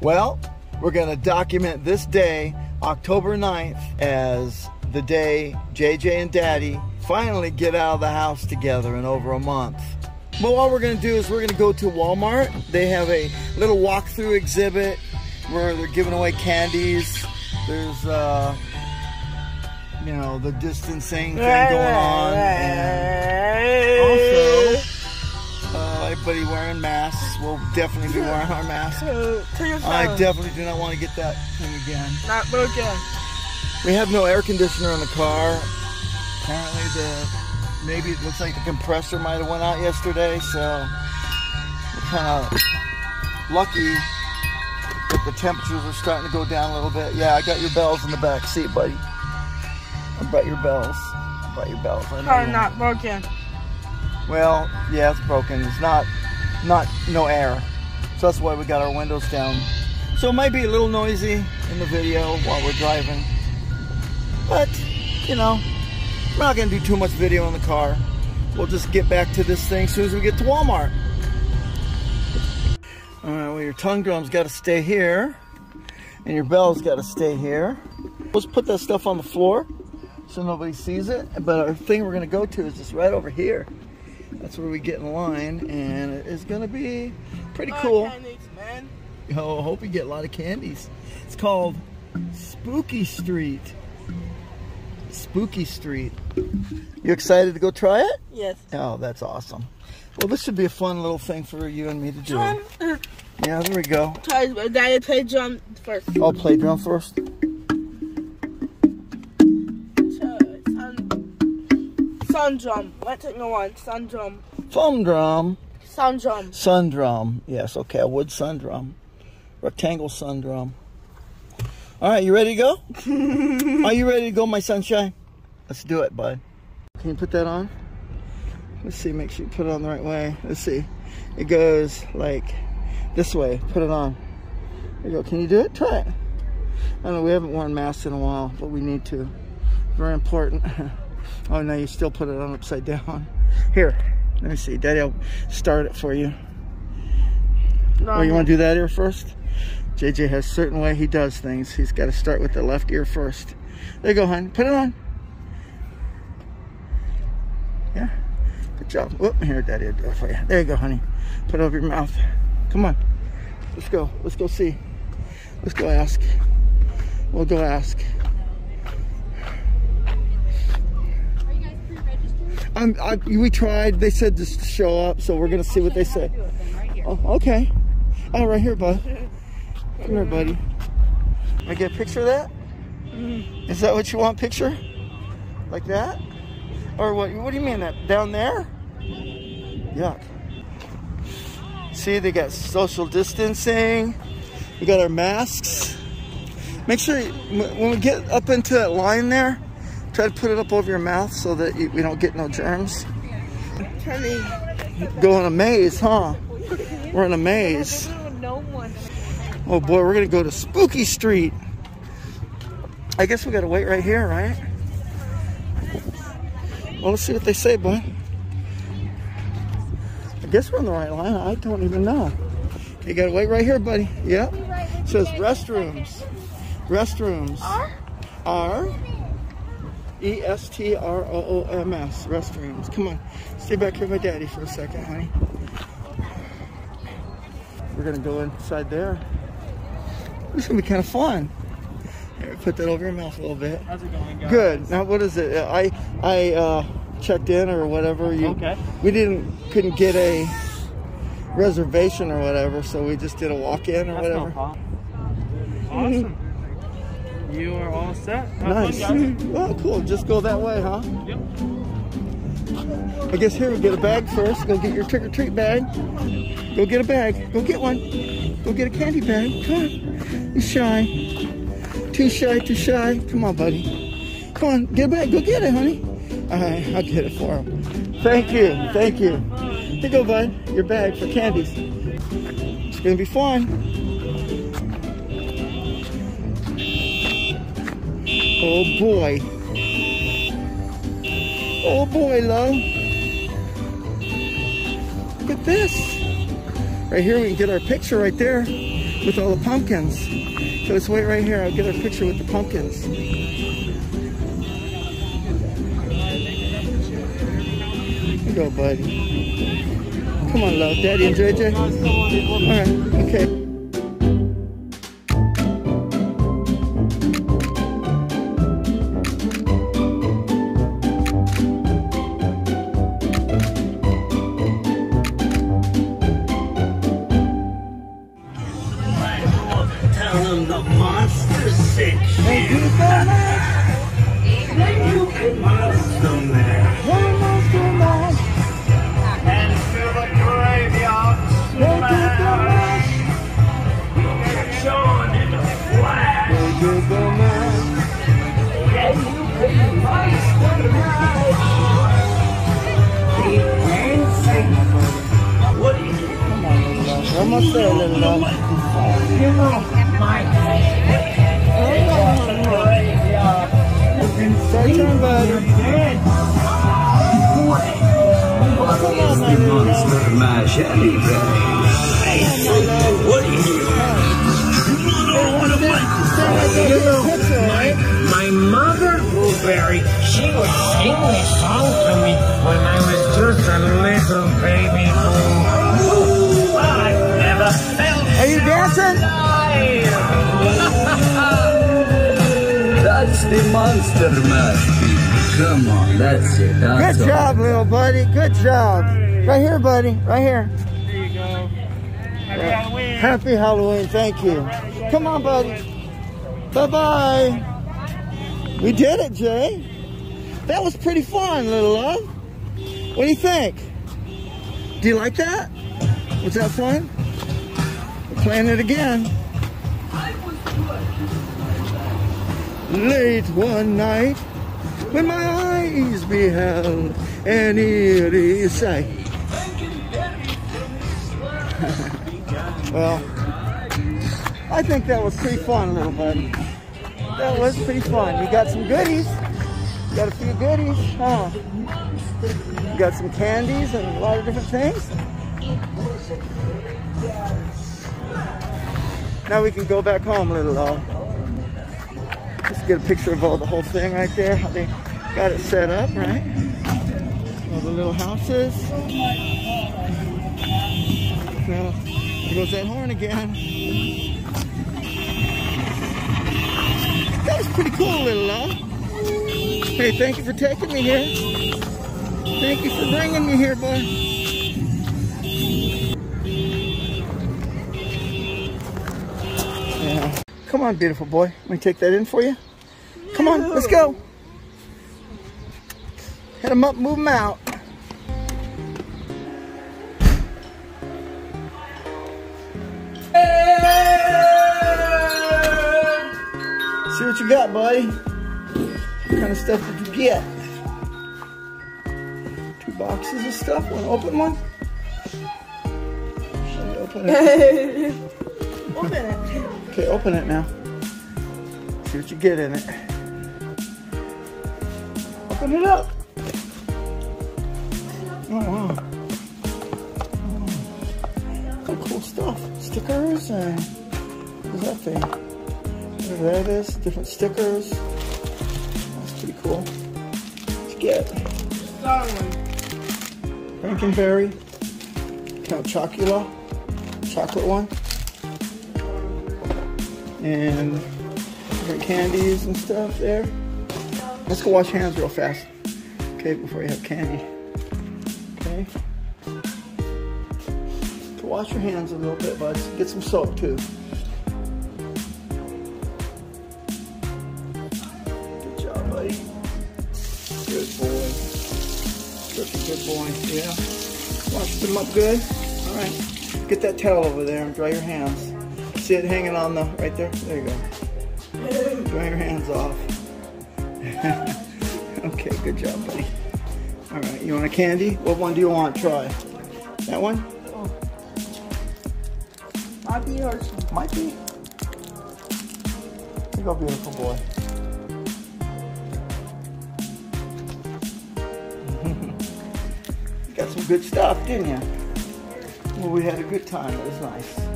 Well, we're going to document this day, October 9th, as the day JJ and Daddy finally get out of the house together in over a month. But what we're going to do is we're going to go to Walmart. They have a little walkthrough exhibit where they're giving away candies. There's, uh, you know, the distancing thing going on. And also, uh, everybody wearing masks. We'll definitely be wearing our masks. I definitely do not want to get that thing again. Not broken. We have no air conditioner in the car. Apparently the maybe it looks like the compressor might have went out yesterday, so we're kind of lucky that the temperatures are starting to go down a little bit. Yeah, I got your bells in the back seat, buddy. I brought your bells. I brought your bells. I Car not broken. well, yeah, it's broken. It's not, not no air. So that's why we got our windows down. So it might be a little noisy in the video while we're driving. But, you know, we're not gonna do too much video in the car. We'll just get back to this thing as soon as we get to Walmart. All right, well, your tongue drum's gotta stay here. And your bell's gotta stay here. Let's put that stuff on the floor so nobody sees it. But our thing we're gonna go to is just right over here. That's where we get in line, and it is gonna be pretty cool. man. Oh, I hope you get a lot of candies. It's called Spooky Street. Spooky Street. You excited to go try it? Yes. Oh, that's awesome. Well, this should be a fun little thing for you and me to do. John, uh, Yeah, there we go. try, Daddy play drum first. I'll play drum first. Sun, drum. Let's take no one. Sun drum. Foam drum. Sun drum. Sun drum. Yes, okay, a wood sun drum. Rectangle sun drum. All right, you ready to go? Are you ready to go, my sunshine? Let's do it, bud. Can you put that on? Let's see, make sure you put it on the right way. Let's see. It goes like this way. Put it on. There you go. Can you do it? Try it. I know we haven't worn masks in a while, but we need to. Very important. oh, no, you still put it on upside down. Here, let me see. Daddy, I'll start it for you. Oh, you want to do that ear first? JJ has a certain way he does things. He's got to start with the left ear first. There you go, hon. Put it on. Yeah. Good job. Whoop, here, Daddy will do it for you. There you go, honey. Put it over your mouth. Come on. Let's go. Let's go see. Let's go ask. We'll go ask. I'm, I, we tried. They said just show up, so we're going to see what they say. Oh, okay. Oh, right here, bud. Come here, buddy. Can I get a picture of that? Is that what you want, picture? Like that? Or what? What do you mean that down there? Yuck. See, they got social distancing. We got our masks. Make sure you, when we get up into that line there, try to put it up over your mouth so that you, we don't get no germs. Turning. Go in a maze, huh? We're in a maze. Oh boy, we're gonna go to Spooky Street. I guess we gotta wait right here, right? Well, let's see what they say, bud. I guess we're on the right line. I don't even know. You gotta wait right here, buddy. Yep. It says restrooms. Restrooms. R E S T R O O M S. Restrooms. Come on. Stay back here with my daddy for a second, honey. We're gonna go inside there. This is gonna be kind of fun. Here, put that over your mouth a little bit. How's it going, guys? Good. Now, what is it? I I uh, checked in or whatever. You, Okay. We didn't couldn't get a reservation or whatever, so we just did a walk-in or That's whatever. problem. Awesome. You are all set. Have Nice. fun, guys. Oh, cool. Just go that way, huh? Yep. I guess here we get a bag first. Go get your trick or treat bag. Go get a bag. Go get one. Go get a candy bag. Come on. You shy. Too shy, too shy. Come on, buddy. Come on, get a bag. Go get it, honey. All right, I'll get it for him. Thank you. Thank you. Here you go, bud. Your bag for candies. It's gonna be fun. Oh boy. Oh boy, love. Look at this. Right here, we can get our picture right there. with all the pumpkins. So let's wait right here. I'll get our picture with the pumpkins. Here you go, buddy. Come on, love. Daddy and JJ. All right. Okay. My, my mother, Blueberry, she would sing this song to me when I was just a little baby boy. Are you dancing? That's the monster mash. Come on, that's it. That's Good job, little buddy. Good job. Right here, buddy. Right here. There you go. Happy Halloween. Happy Halloween. Thank you. Come on, buddy. Bye-bye. We did it, Jay. That was pretty fun, little love. What do you think? Do you like that? Was that fun? Playing it again. Late one night, when my eyes beheld an eerie sight. well, I think that was pretty fun, little buddy. That was pretty fun. You got some goodies. You got a few goodies, huh? You got some candies and a lot of different things. Now we can go back home, little love. Just get a picture of all the whole thing right there. How they got it set up, right? All the little houses. Now, goes that horn again. That was pretty cool, little love. Hey, thank you for taking me here. Thank you for bringing me here, boy. Come on, beautiful boy. Let me take that in for you. Come on, let's go. Head him up, move him out. See what you got, buddy. What kind of stuff did you get? Two boxes of stuff. Want to open one? Should I open it? Open it. Okay, open it now. See what you get in it. Open it up. Oh, wow. Oh, some cool stuff. Stickers and what is that thing? Whatever that is. Different stickers. That's pretty cool. You get? Frankenberry. Count Chocula. Chocolate one. And different candies and stuff there. Let's go wash hands real fast. Okay, before you have candy. Okay. So wash your hands a little bit, buds. Get some soap too. Good job, buddy. Good boy. Such a good boy. Yeah. Wash them up good. All right. Get that towel over there and dry your hands. See it hanging on the right there? There you go. Dry your hands off. okay, good job, buddy. All right, you want a candy? What one do you want? Try. That one? Might be yours. Might be. You go, beautiful boy. Got some good stuff, didn't you? Well, we had a good time. It was nice.